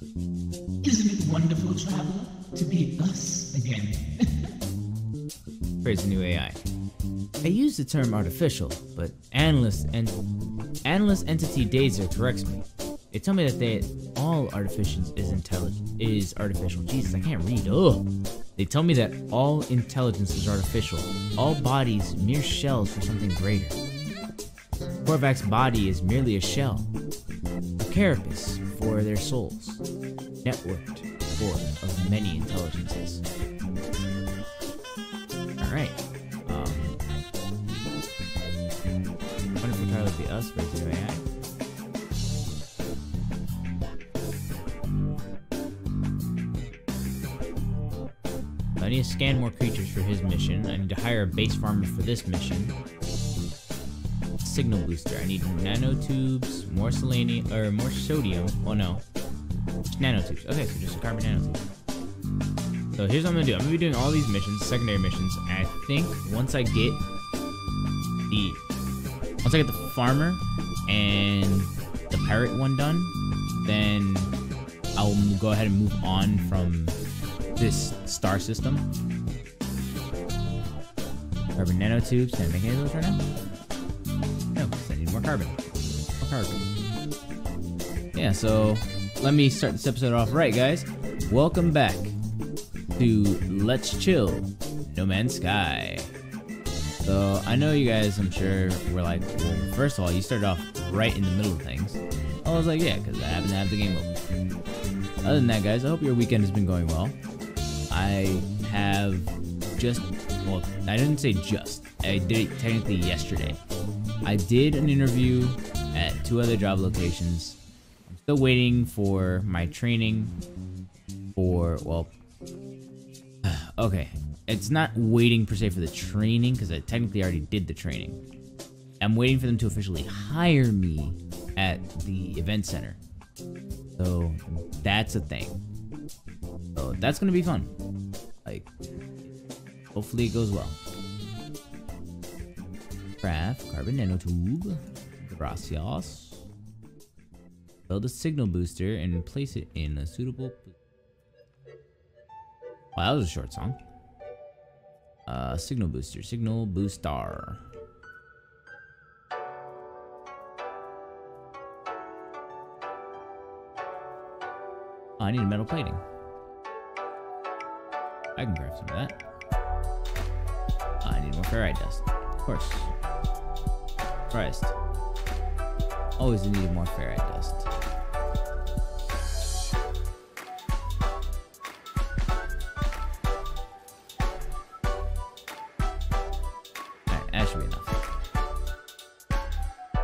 Isn't it wonderful, traveler, to be us again? Praise the new AI. I use the term artificial, but analyst and analyst entity Dazer corrects me. They tell me that they all artificial is intelligent is artificial. Jesus, I can't read. Ugh. They tell me that all intelligence is artificial. All bodies mere shells for something greater. Korvax body is merely a shell. A carapace for their souls. Networked for of many intelligences. Alright. Um wonder if Tyler be us versus AI. I need to scan more creatures for his mission. I need to hire a base farmer for this mission. Signal booster. I need nanotubes, more selenium, or more sodium. Oh no. Nanotubes. Okay, so just a carbon nanotube. So here's what I'm gonna do. I'm gonna be doing all these missions, secondary missions, I think once I get the once I get the farmer and the pirate one done, then I'll go ahead and move on from this star system. Carbon nanotubes. Can I make any of those right now? Carbon. More carbon. Yeah, so let me start this episode off right, guys. Welcome back to Let's Chill No Man's Sky. So I know you guys, I'm sure, were like, well, first of all, you started off right in the middle of things. I was like, yeah, because I happen to have the game open. Other than that, guys, I hope your weekend has been going well. I have just, well, I didn't say just. I did it technically yesterday. I did an interview at two other job locations. I'm still waiting for my training for, well, okay. It's not waiting per se for the training because I technically already did the training. I'm waiting for them to officially hire me at the event center. So that's a thing. So that's gonna be fun. Like, hopefully it goes well. Craft carbon nanotube. Gracias. Build a signal booster and place it in a suitable. Wow, that was a short song. Uh, signal booster, signal booster. I need a metal plating. I can grab some of that. I need more ferrite dust. Of course. Christ. Always need more ferrite dust. Alright, that should be enough.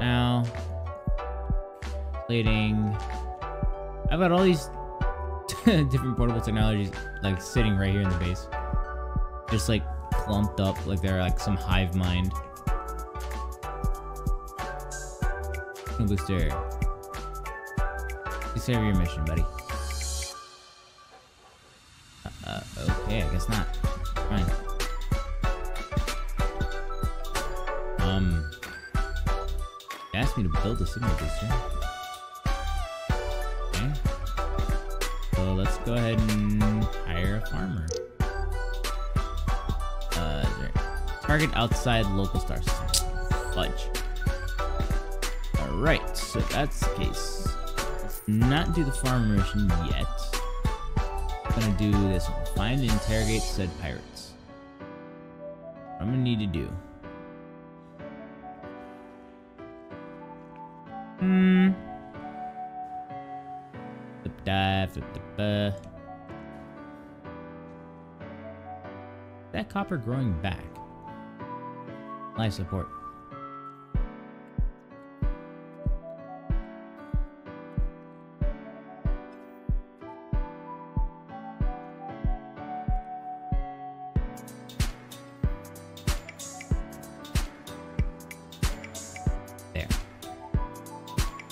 Now, plating. I've got all these different portable technologies like sitting right here in the base. Just like clumped up like they're like some hive mind. Booster. Please save your mission, buddy. Uh, okay, I guess not. Fine. Um, asked me to build a signal booster. Okay. So let's go ahead and hire a farmer. Uh, target outside local star system. Fudge. So that's the case. Let's not do the farm mission yet. I'm gonna do this one. Find and interrogate said pirates. What I'm gonna need to do. Hmm. Flip dive, flip the. That copper growing back. Life support.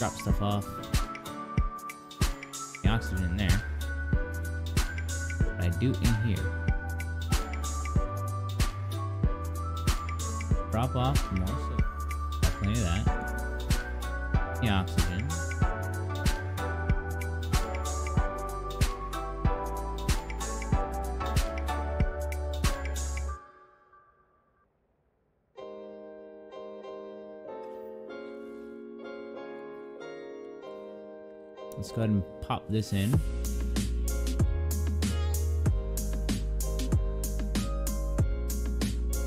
Drop stuff off. The oxygen in there. But I do in here. Drop off more so. Plenty of that. The oxygen. Let's go ahead and pop this in.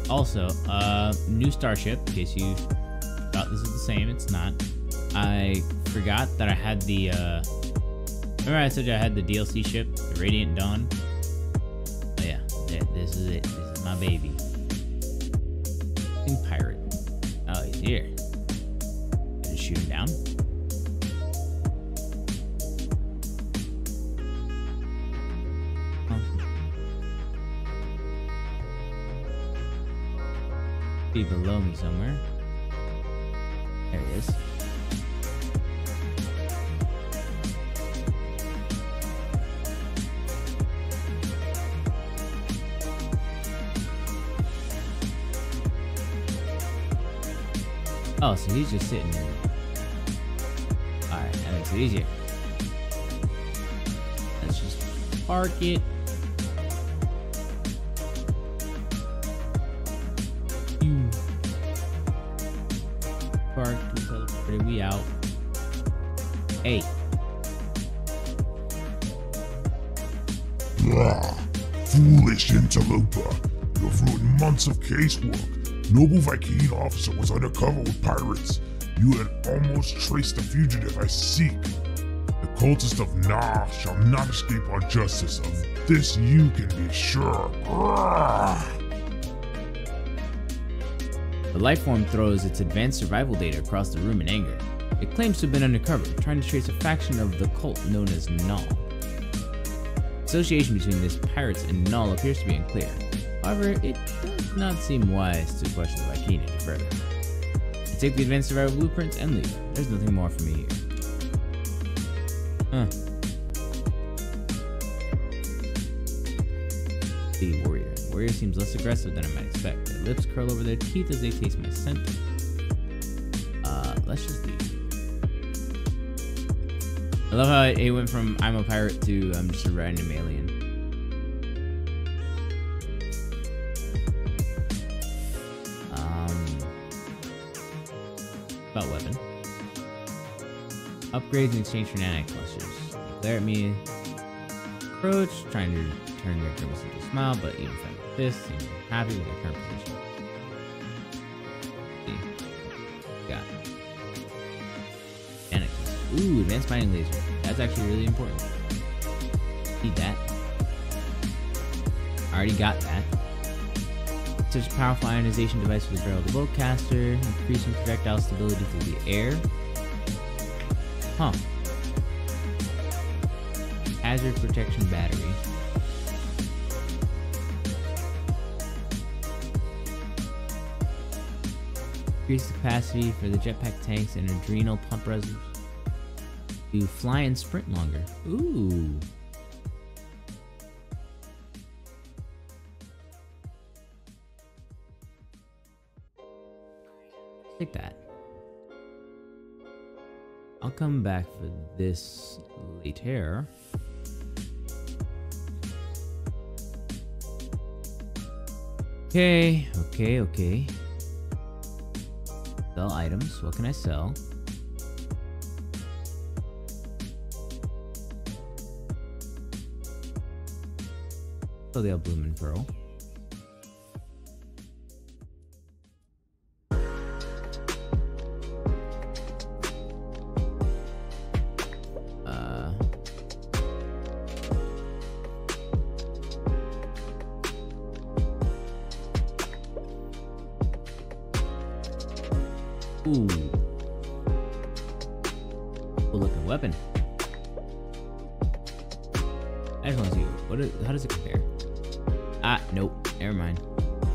Also, uh, new starship, in case you thought this is the same, it's not. I forgot that I had the, uh, remember I you I had the DLC ship, the Radiant Dawn? Oh yeah, this is it. This is my baby. Below me somewhere. There he is. Oh, so he's just sitting there. Alright, that makes it easier. Let's just park it. Interloper! You've ruined months of casework. Noble Vy'keen officer was undercover with pirates. You had almost traced the fugitive I seek. The cultist of Nah shall not escape our justice. Of this you can be sure. The lifeform throws its advanced survival data across the room in anger. It claims to have been undercover, trying to trace a faction of the cult known as Null. The association between this pirates and Null appears to be unclear. However, it does not seem wise to question the Vy'keen any further. I take the advanced survival blueprints and leave. There's nothing more for me here. Huh. The warrior. Warrior seems less aggressive than I might expect. Their lips curl over their teeth as they taste my scent. I love how it went from I'm a pirate to I'm just a random alien. Um, about weapon. Upgrades in exchange for nanite clusters. Glare at me. Approach, trying to turn their grimace into a smile, but even friend with this, seem happy with their current position. Ooh, advanced mining laser. That's actually really important. Need that. I already got that. Such a powerful ionization device for the barrel of the Boltcaster, increasing projectile stability through the air. Huh. Hazard protection battery. Increase the capacity for the jetpack tanks and adrenal pump reservoirs. To fly and sprint longer. Ooh. Take that. I'll come back for this later. Okay, okay, okay. Sell items. What can I sell? Sell the Bloomin' Pearl. Uh, Ooh. Cool looking weapon. I just want to see what is, how does it compare? Ah, nope. Never mind.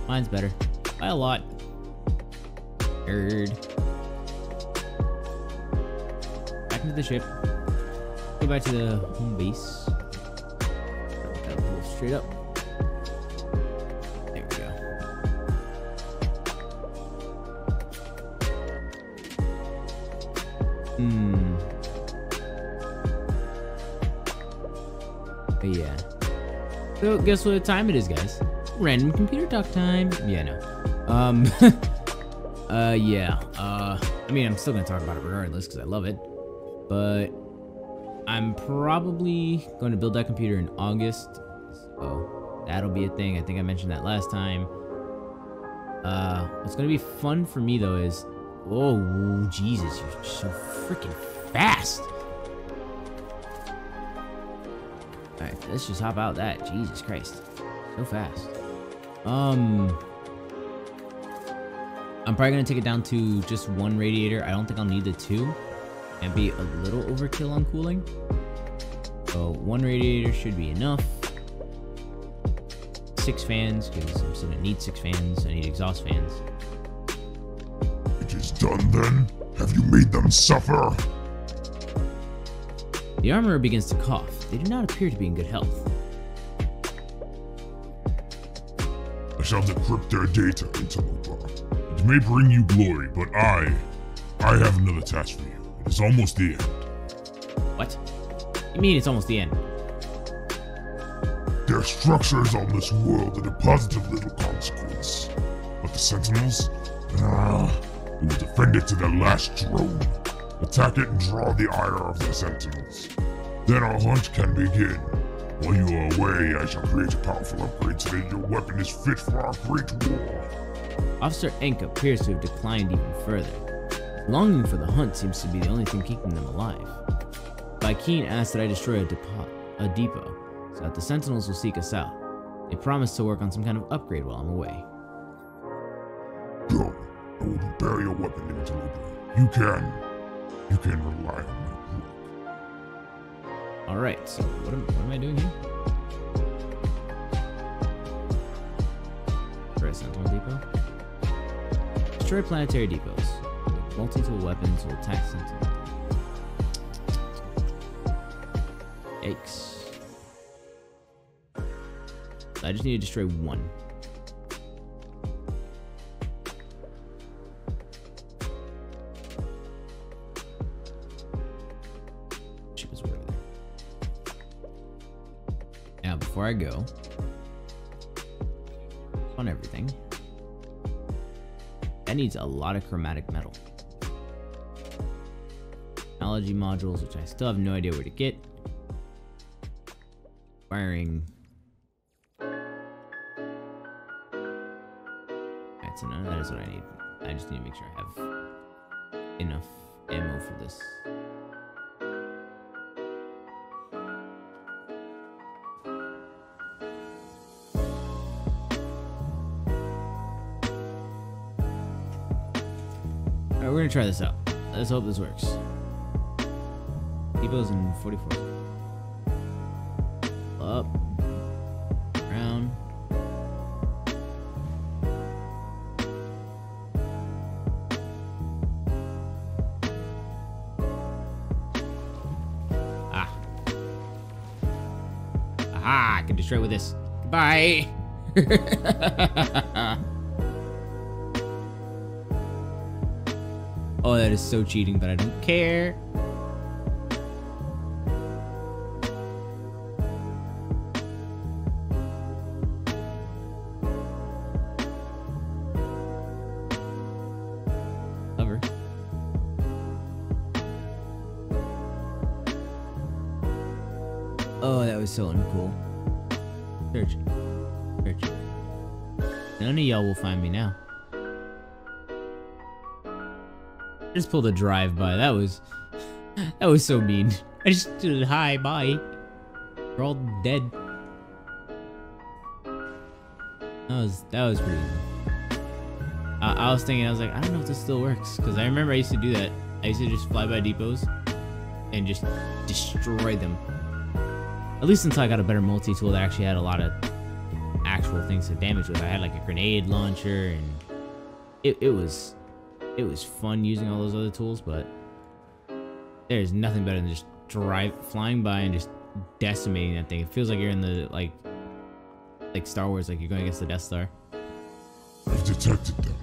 Mine's better. By a lot. Nerd. Back into the ship. Go back to the home base. Straight up. There we go. Hmm. So guess what time it is, guys? Random computer talk time. Yeah, no. Um. uh, yeah. Uh, I mean, I'm still gonna talk about it regardless because I love it. But I'm probably going to build that computer in August. So that'll be a thing. I think I mentioned that last time. Uh, what's to be fun for me though is, oh Jesus, you're so freaking fast. All right, let's just hop out that. Jesus Christ, so fast. Um, I'm probably gonna take it down to just one radiator. I don't think I'll need the two and be a little overkill on cooling. So one radiator should be enough. Six fans, because I'm still gonna need six fans. I need exhaust fans. It is done then? Have you made them suffer? The armorer begins to cough. They do not appear to be in good health. I shall decrypt their data, Interloper. It may bring you glory, but I... I have another task for you. It is almost the end. What? You mean it's almost the end? Their structures on this world are deposit of little consequence. But the Sentinels? Ah, we will defend it to their last drone. Attack it and draw the ire of the Sentinels. Then our hunt can begin. While you are away, I shall create a powerful upgrade so that your weapon is fit for our great war. Officer Enk appears to have declined even further. Longing for the hunt seems to be the only thing keeping them alive. Vy'keen asks that I destroy a, depot, a depot, so that the Sentinels will seek us out. They promise to work on some kind of upgrade while I'm away. Go. I will prepare your weapon, Interloper. You can. You can rely on my work. Alright, so what am, what am I doing here? A Sentinel Depot? Destroy planetary depots. Multi-tool weapons will attack Sentinel. Yikes. I just need to destroy one. Now, before I go, on everything, that needs a lot of chromatic metal. Technology modules, which I still have no idea where to get. Wiring. Alright, so that is what I need. I just need to make sure I have enough ammo for this. Gonna try this out. Let's hope this works. Depots in 44. Up. Around. Ah. Aha! I can destroy with this. Goodbye! that is so cheating, but I don't care. Oh, that was so uncool. Search. Search. None of y'all will find me now. Just pulled a drive by. That was that was so mean. I just did hi, bye. We're all dead. That was that was pretty. I, I was thinking, I was like, I don't know if this still works because I remember I used to do that. I used to just fly by depots and just destroy them. At least until I got a better multi-tool that actually had a lot of actual things to damage with. I had like a grenade launcher and it, it was it was fun using all those other tools, but there's nothing better than just drive flying by and just decimating that thing. It feels like you're in the like like Star Wars, like you're going against the Death Star. I've detected them.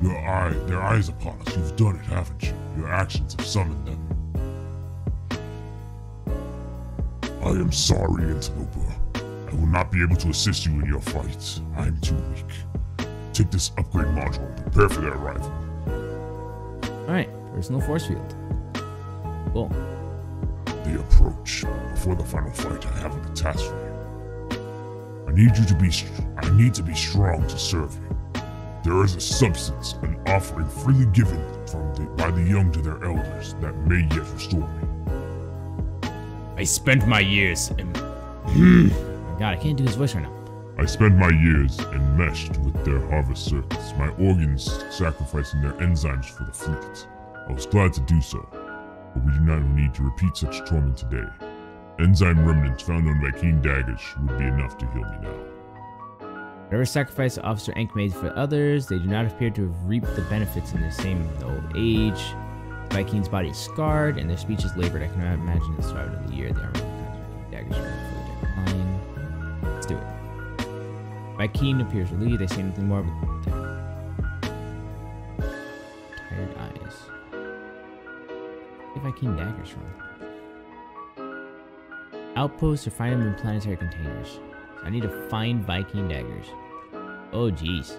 Your eye, their eyes upon us. You've done it, haven't you? Your actions have summoned them. I am sorry, Interloper. I will not be able to assist you in your fight. I am too weak. Take this upgrade module and prepare for their arrival. All right, personal force field. Cool. The approach. approach. Before the final fight, I have a task for you. I need you to be. Str- I need to be strong to serve you. There is a substance, an offering freely given from the, by the young to their elders that may yet restore me. I spent my years in. Hmm. God, I can't do his voice right now. I spent my years enmeshed with their harvest circuits, my organs sacrificing their enzymes for the fleet. I was glad to do so, but we do not need to repeat such torment today. Enzyme remnants found on Vy'keen daggers would be enough to heal me now. Whatever sacrifice Officer Enk made for others, they do not appear to have reaped the benefits in the same old age. Vy'keen's body is scarred and their speech is labored. I cannot imagine the survived of the year. They are Vy'keen daggers Vy'keen appears relieved. They say nothing more tired eyes. Where Vy'keen daggers from? Outposts or find them in planetary containers. I need to find Vy'keen daggers. Oh, jeez.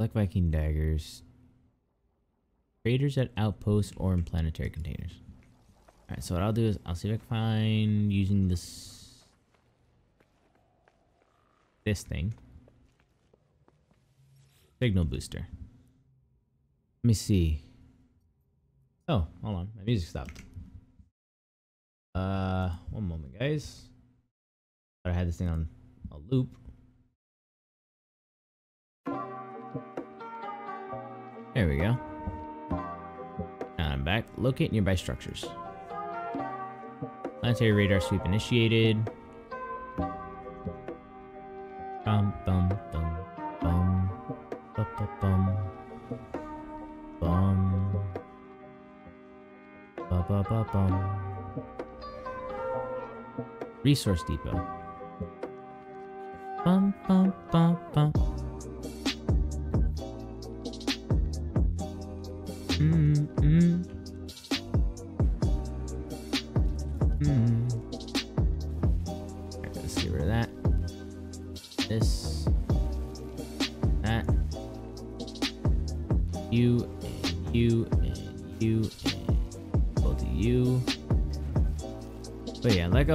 Like Vy'keen daggers. Traders at outposts or in planetary containers. Alright, so what I'll do is I'll see if I can find using this this thing. Signal booster. Let me see. Oh, hold on. My music stopped. Uh one moment guys. I had this thing on a loop. There we go. Now I'm back. Locate nearby structures. Planetary radar sweep initiated. Bum bum bum bum bum bum bum bum ba ba bum. Resource depot.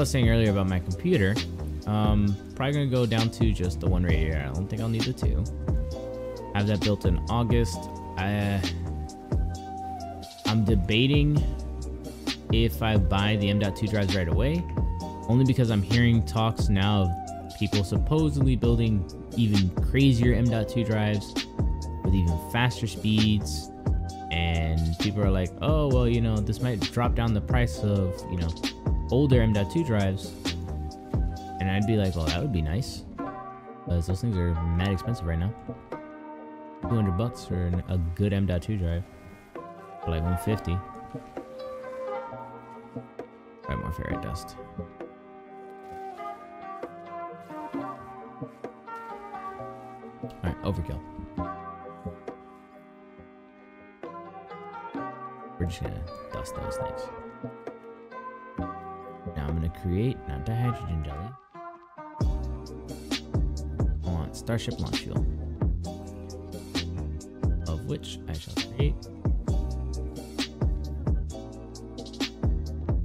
Was saying earlier about my computer, um, probably gonna go down to just the one radiator. I don't think I'll need the two. I Have that built in August. I, I'm debating if I buy the M.2 drives right away, only because I'm hearing talks now of people supposedly building even crazier M.2 drives with even faster speeds. And people are like, oh, well, you know, this might drop down the price of, you know, older M.2 drives. And I'd be like, well, that would be nice. Because those things are mad expensive right now. 200 bucks for an, a good M.2 drive. For like 150. Right, more ferrite dust. Alright, overkill. We're just gonna dust those things. Create not dihydrogen jelly. I want starship launch fuel. Of which I shall create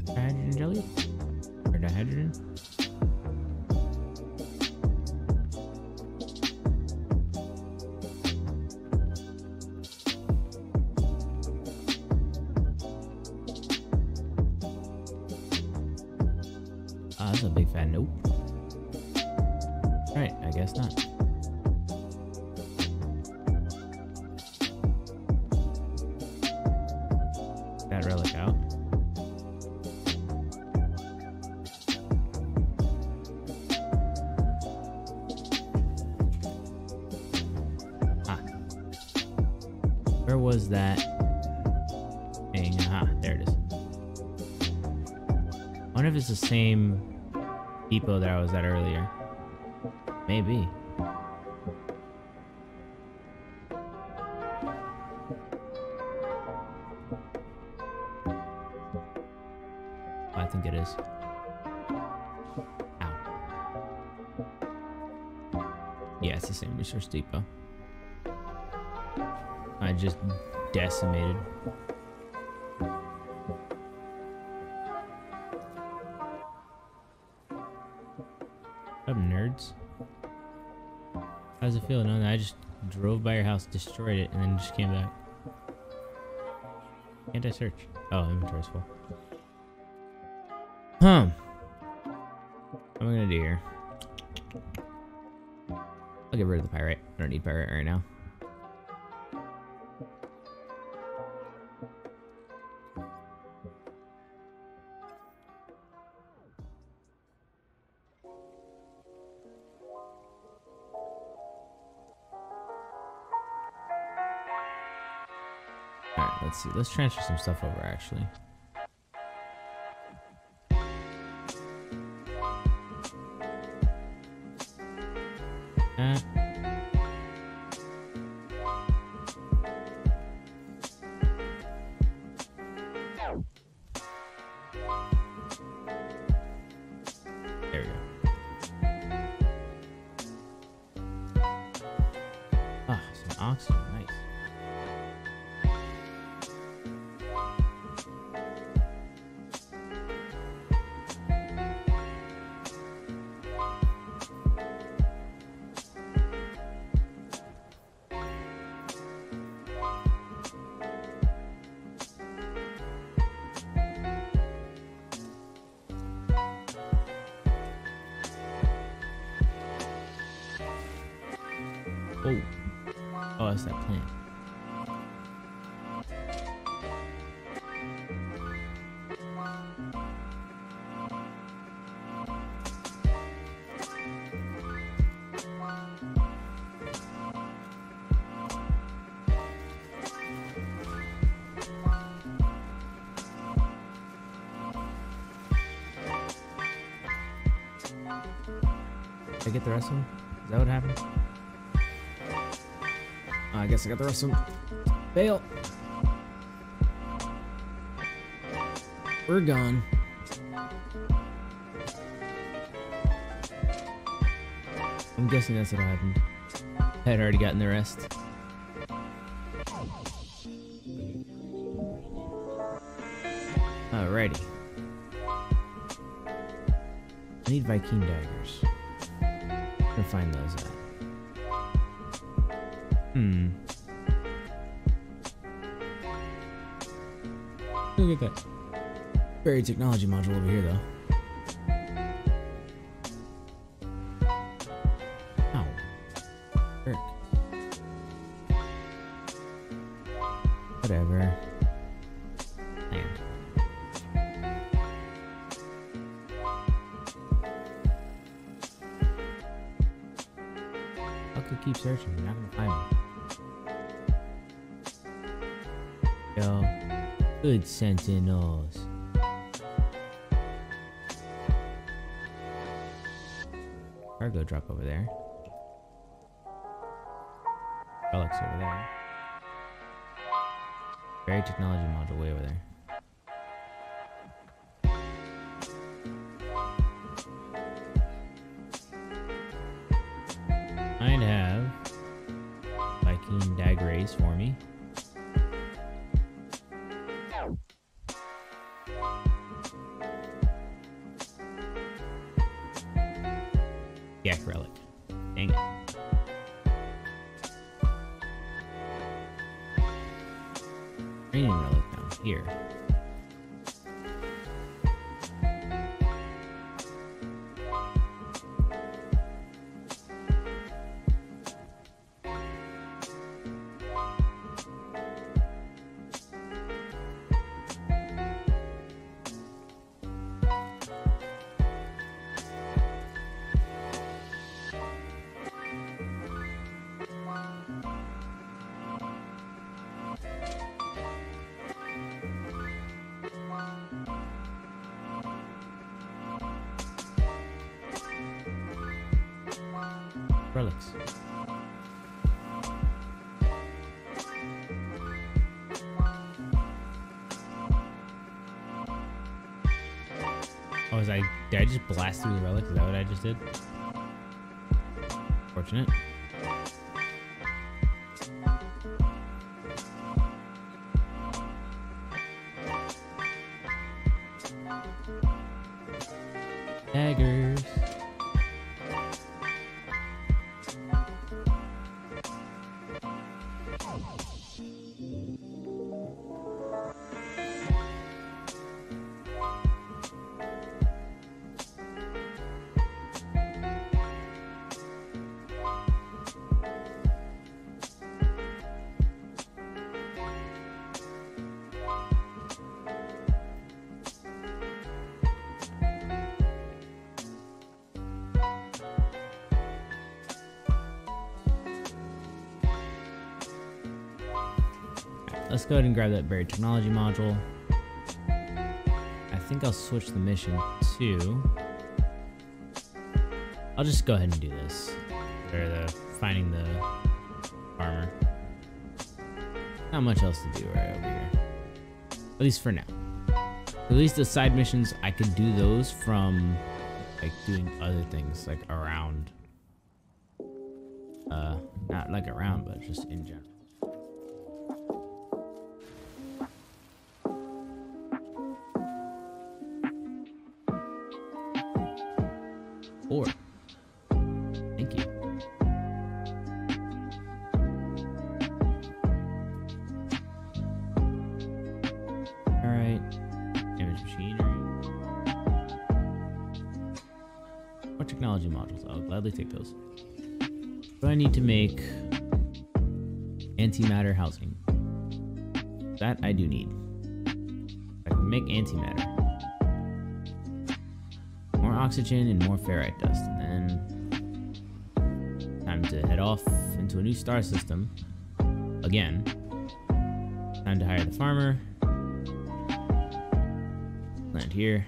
hydrogen jelly? Or dihydrogen? Yeah, it's the same resource depot. I just decimated. Up nerds. How's it feel knowing that I just drove by your house, destroyed it, and then just came back? Can't I search? Oh, inventory's full. Huh. What am I gonna do here? Get rid of the pyrite. I don't need pyrite right now. Alright, let's see. Let's transfer some stuff over actually. That's that plant. I get the rest of them? Is that what happened? I guess I got the rest of them. Fail. We're gone. I'm guessing that's what happened. I had already gotten the rest. Alrighty. I need Vy'keen daggers. To find those at? Buried technology module over here, though. Ow. Frick. Whatever. Land. I could keep searching. You're not gonna find me. Yo, good sentinels. Cargo drop over there. Relics over there. Buried technology module way over there. Relics. Oh, was I? Did I just blast through the relic? Is that what I just did? Fortunate. Go ahead and grab that buried technology module. I think I'll switch the mission to. I'll just go ahead and do this. Or the finding the armor. Not much else to do right over here. At least for now. At least the side missions, I could do those from like doing other things like around. Uh, not like around, but just in general. Antimatter housing? That I do need. I can make antimatter more oxygen and more ferrite dust. And then time to head off into a new star system again. Time to hire the farmer. Land here.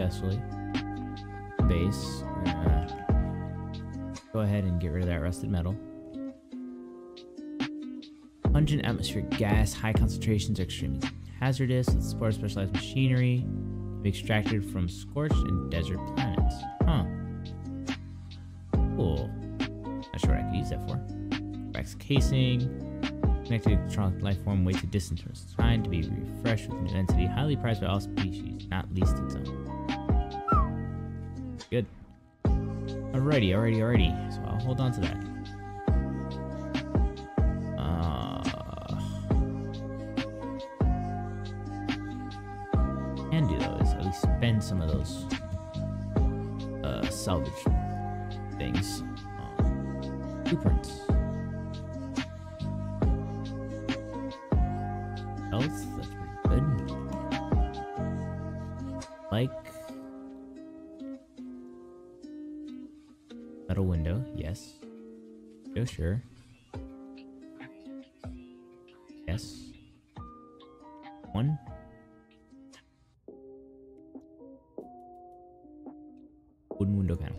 Successfully. Base. We're go ahead and get rid of that rusted metal. Pungent atmospheric gas, high concentrations are extremely hazardous. It supports specialized machinery. Be extracted from scorched and desert planets. Huh. Cool. Not sure what I could use that for. Wax casing. Connected electronic life form waits a distance from its kind to be refreshed with new entity, highly prized by all species, not least its own. Alrighty, alrighty, alrighty. So I'll hold on to that. Wooden window panel.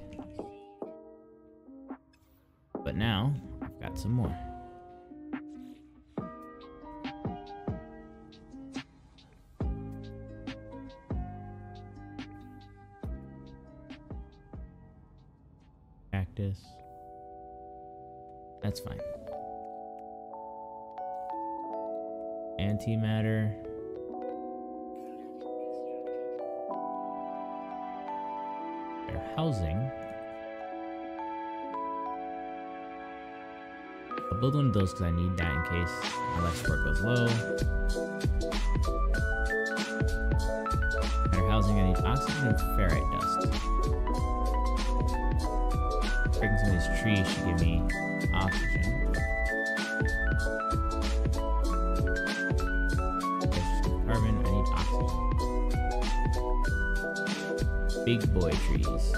But now, I've got some more. Cactus. That's fine. Antimatter. housing. I'll build one of those because I need that in case my life support goes low. Better housing, I need oxygen and ferrite dust. Breaking some of these trees should give me oxygen. Big boy trees.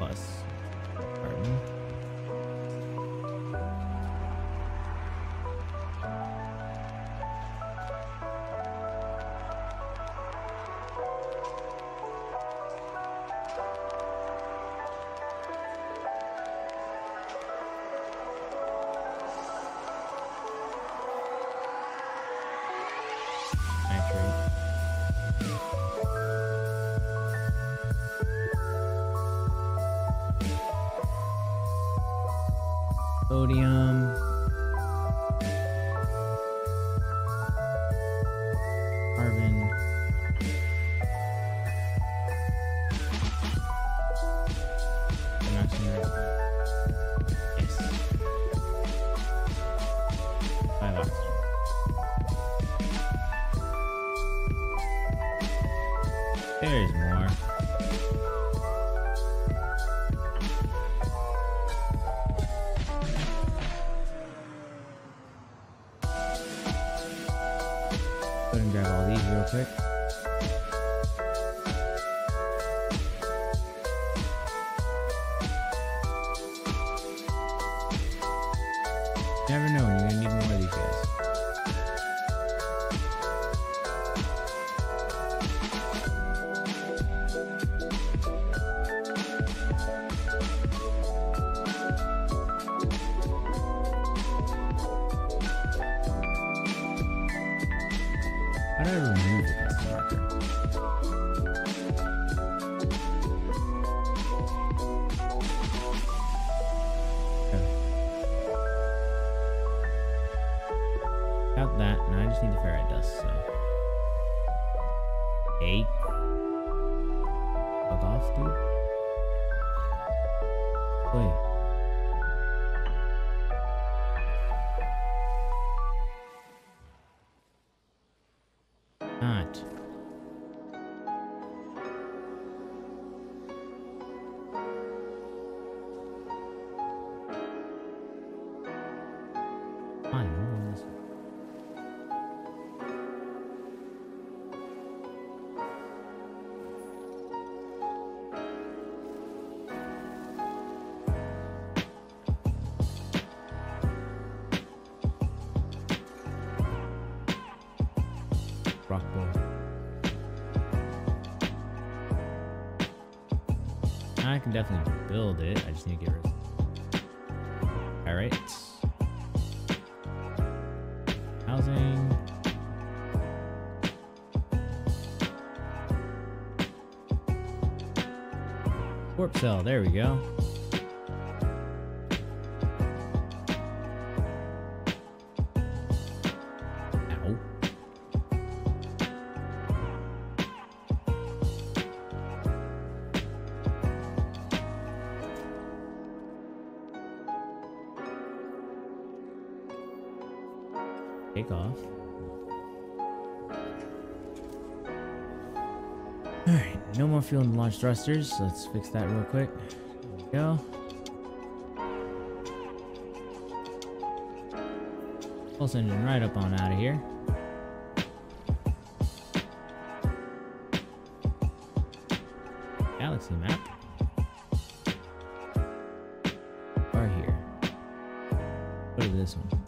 Plus How do I remove the custom marker? Got that. Now I just need the ferrite dust, so. Hey. Can definitely build it. I just need to get rid of it. All right. Housing. Warp cell. There we go. Take off. Alright, no more fuel in the launch thrusters. So let's fix that real quick. There we go. Pulse engine right up on out of here. Galaxy map. Or here. Go to this one.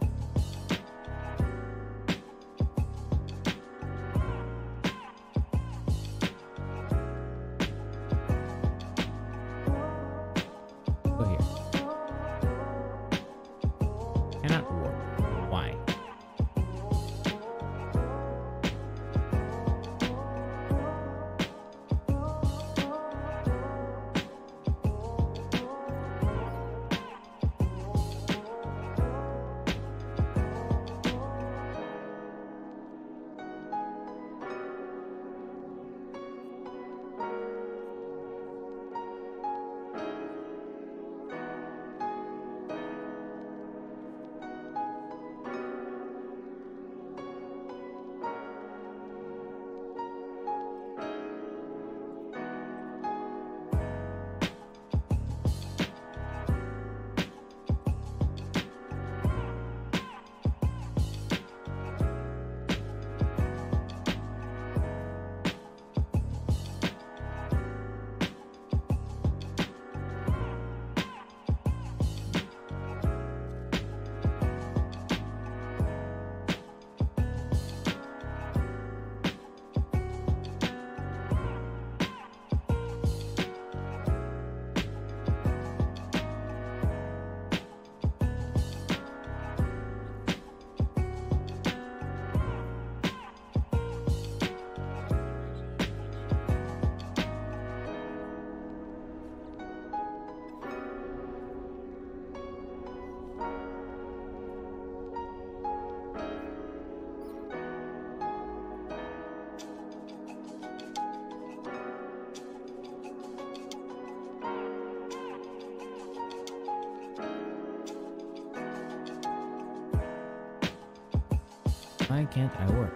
Why can't I warp?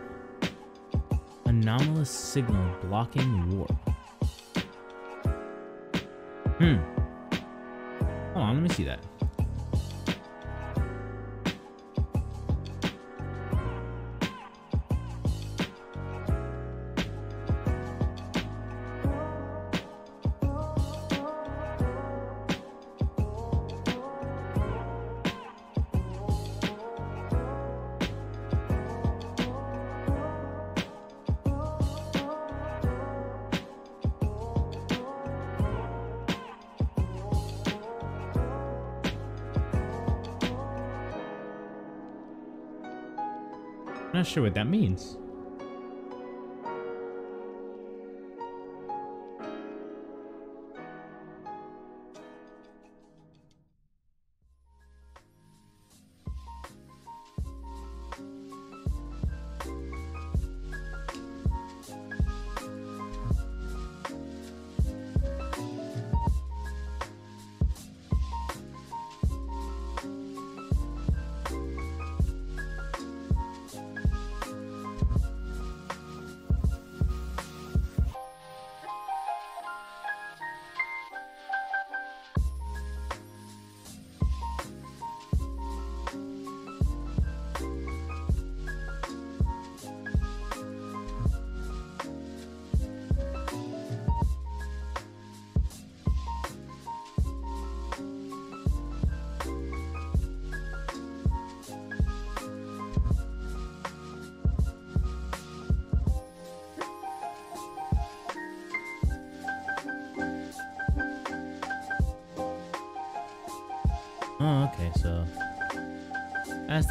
Anomalous signal blocking warp. Hmm. Not sure what that means.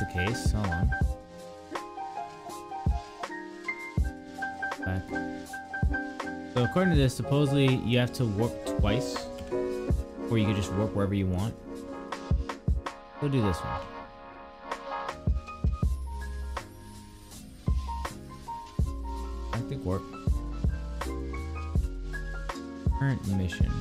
The case. Hold on. Back. So according to this, supposedly you have to warp twice, or you can just warp wherever you want. We'll do this one. Active warp. Current mission.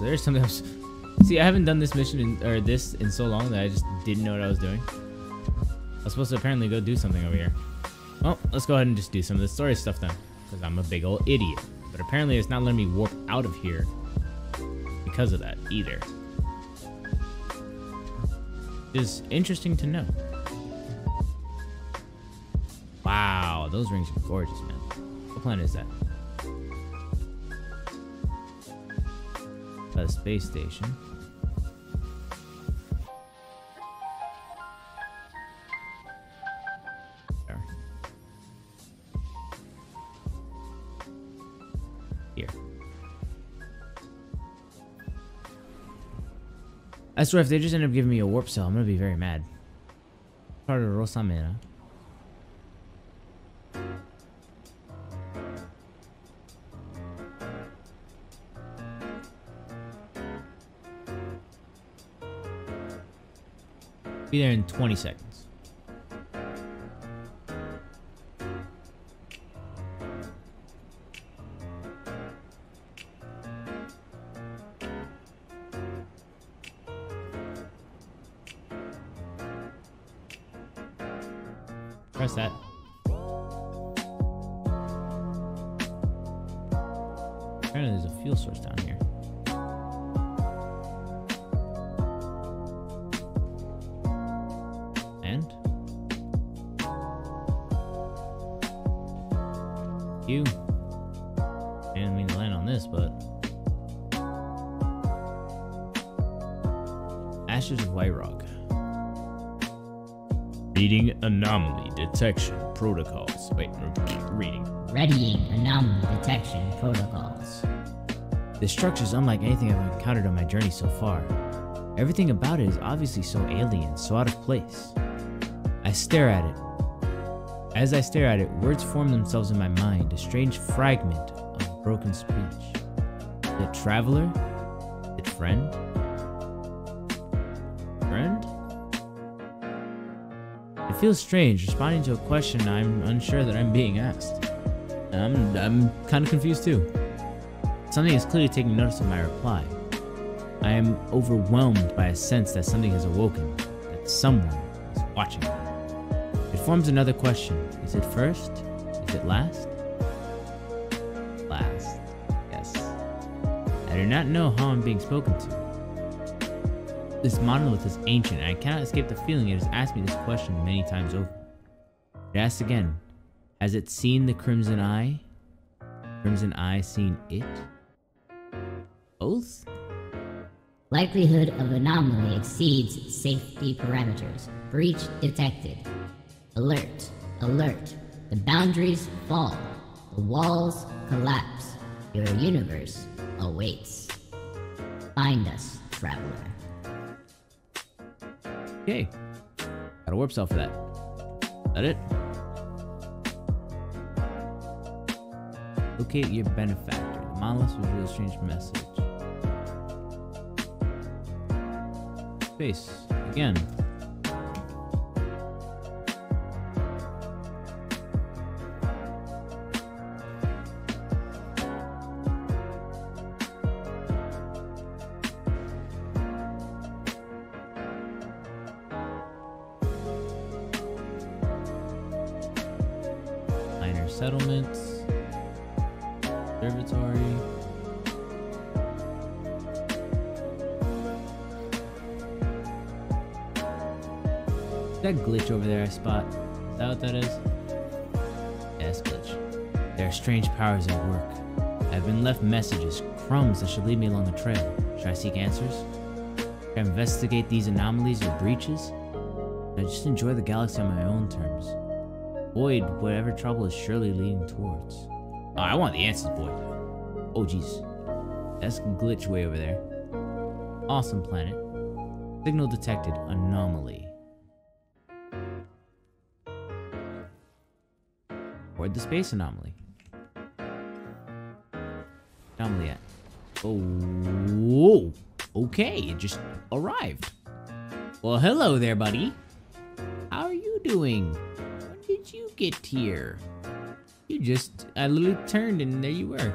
So there's something else. See, I haven't done this mission in, or this in so long that I just didn't know what I was doing. I was supposed to apparently go do something over here. Well, let's go ahead and just do some of the story stuff then, because I'm a big old idiot. But apparently it's not letting me warp out of here because of that either. Is interesting to know. Wow, those rings are gorgeous, man. What planet is that? Space station. Here. I swear, if they just end up giving me a warp cell, I'm gonna be very mad. Part of Rosamena. Be there in 20 seconds. Structure is unlike anything I've encountered on my journey so far. Everything about it is obviously so alien, so out of place. I stare at it, As I stare at it, words form themselves in my mind, a strange fragment of broken speech. The traveler? It friend? Friend? It feels strange responding to a question I'm unsure that I'm being asked. I'm, I'm kind of confused too. Something is clearly taking notice of my reply. I am overwhelmed by a sense that something has awoken, that someone is watching me. It forms another question. Is it first? Is it last? Last. Yes. I do not know how I'm being spoken to. This monolith is ancient, and I cannot escape the feeling it has asked me this question many times over. It asks again, has it seen the Crimson Eye? Crimson Eye seen it? Both? Likelihood of anomaly exceeds safety parameters. Breach detected. Alert. Alert. The boundaries fall. The walls collapse. Your universe awaits. Find us, traveler. Okay. Got a warp cell for that. That it? Locate your benefactor. The monolith reveals a strange message. Space. Again. Minor settlements. Observatory. That glitch over there I spot. Is that what that is? Yes, glitch. There are strange powers at work. I have been left messages, crumbs that should lead me along the trail. Should I seek answers? Should I investigate these anomalies or breaches? Should I just enjoy the galaxy on my own terms? Avoid whatever trouble is surely leading towards. Oh, I want the answers, boy. Oh, jeez. That's glitch way over there. Awesome planet. Signal detected. Anomaly. The space anomaly. Anomaly. Oh, whoa. Okay, it just arrived. Well, hello there, buddy. How are you doing? When did you get here? You just, I literally turned and there you were.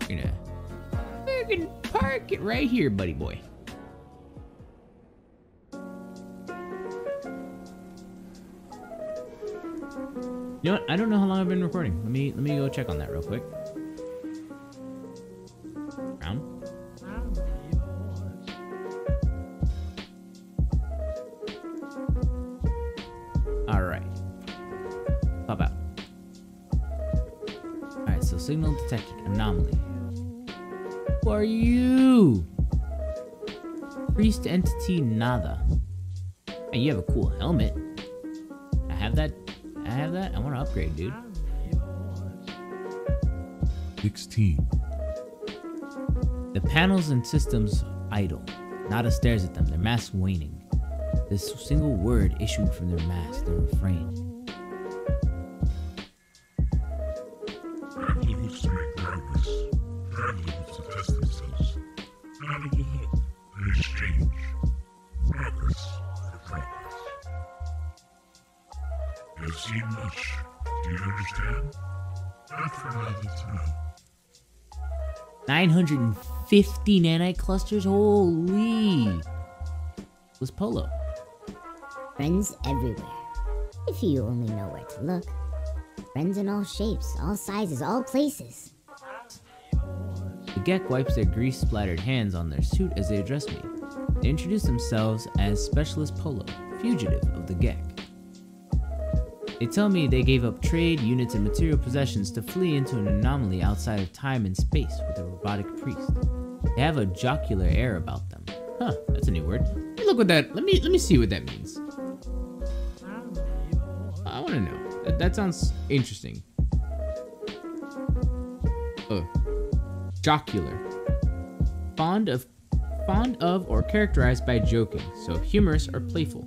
We're gonna, we're gonna park it right here, buddy boy. You know what? I don't know how long I've been recording. Let me let me go check on that real quick. Round. All right. Pop out. All right. So signal detected. Anomaly. Who are you? Priest entity nada. Hey, you have a cool helmet. That. I want to upgrade, dude. 16. The panels and systems idle. Nada stares at them, their masks waning. This single word issued from their mask, their refrain. 950 nanite clusters? Holy! Was Polo. Friends everywhere. If you only know where to look. Friends in all shapes, all sizes, all places. The Gek wipes their grease splattered hands on their suit as they address me. They introduce themselves as Specialist Polo, fugitive of the Gek. They tell me they gave up trade, units, and material possessions to flee into an anomaly outside of time and space with a robotic priest. They have a jocular air about them. Huh, that's a new word. Let me look what that. Let me let me see what that means. I want to know. That, that sounds interesting. Oh, jocular. Fond of, fond of, or characterized by joking. So humorous or playful.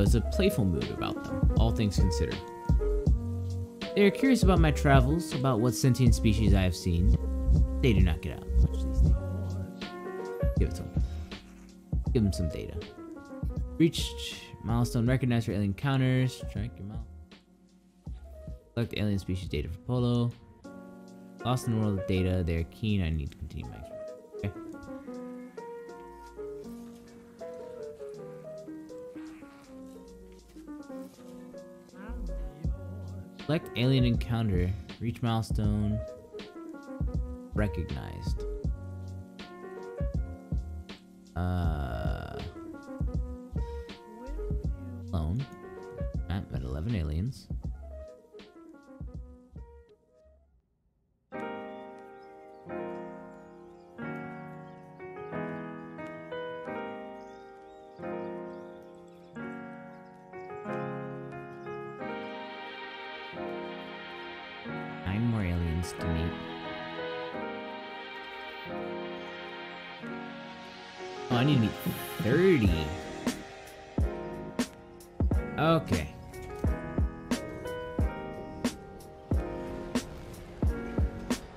Is a playful mood about them, all things considered. They are curious about my travels, about what sentient species I have seen. They do not get out much these days. Give it to them. Give them some data. Reached milestone recognized for alien encounters. Strike your mouth. Collect alien species data for Polo. Lost in the world of data. They're keen. I need to continue my Select alien encounter. Reach milestone. Recognized. Uh.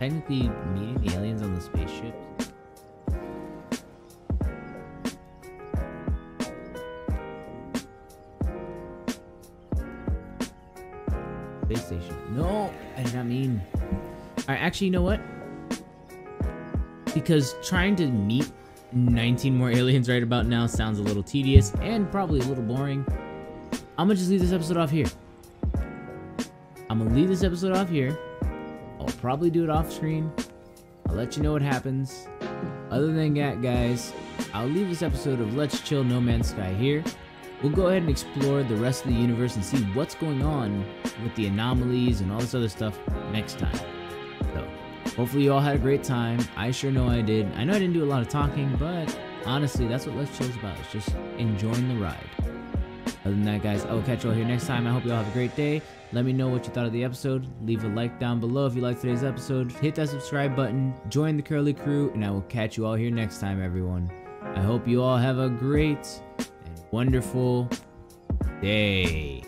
Technically, meeting the aliens on the spaceship. Space station. No, I did not mean. Alright, actually, you know what? Because trying to meet 19 more aliens right about now sounds a little tedious and probably a little boring. I'm gonna just leave this episode off here. I'm gonna leave this episode off here. I'll probably do it off screen. I'll let you know what happens. Other than that, guys, I'll leave this episode of Let's Chill No Man's Sky here. We'll go ahead and explore the rest of the universe and see what's going on with the anomalies and all this other stuff next time. So, hopefully, you all had a great time. I sure know I did. I know I didn't do a lot of talking, but honestly, that's what Let's Chill is about. It's just enjoying the ride. Other than that, guys, I will catch you all here next time. I hope you all have a great day. Let me know what you thought of the episode. Leave a like down below if you liked today's episode. Hit that subscribe button. Join the Curly Crew, and I will catch you all here next time, everyone. I hope you all have a great and wonderful day.